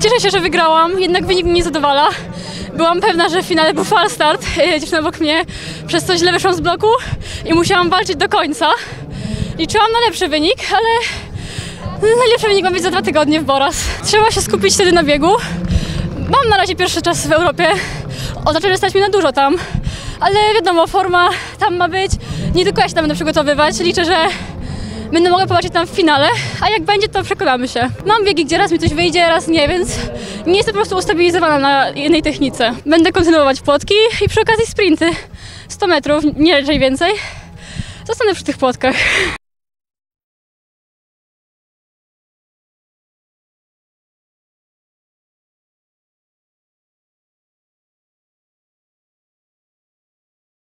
Cieszę się, że wygrałam, jednak wynik mnie nie zadowala. Byłam pewna, że w finale był fal start, e, dziewczyna obok mnie, przez co źle wyszłam z bloku i musiałam walczyć do końca. Liczyłam na lepszy wynik, ale najlepszy wynik ma być za dwa tygodnie w Boras. Trzeba się skupić wtedy na biegu. Mam na razie pierwszy czas w Europie, oznacza, że stać mi na dużo tam, ale wiadomo, forma tam ma być, nie tylko ja się tam będę przygotowywać, liczę, że Będę mogła popatrzeć tam w finale, a jak będzie, to przekonamy się. Mam biegi, gdzie raz mi coś wyjdzie, raz nie, więc nie jestem po prostu ustabilizowana na jednej technice. Będę kontynuować płotki i przy okazji sprinty. 100 metrów, nie raczej więcej. Zostanę przy tych płotkach.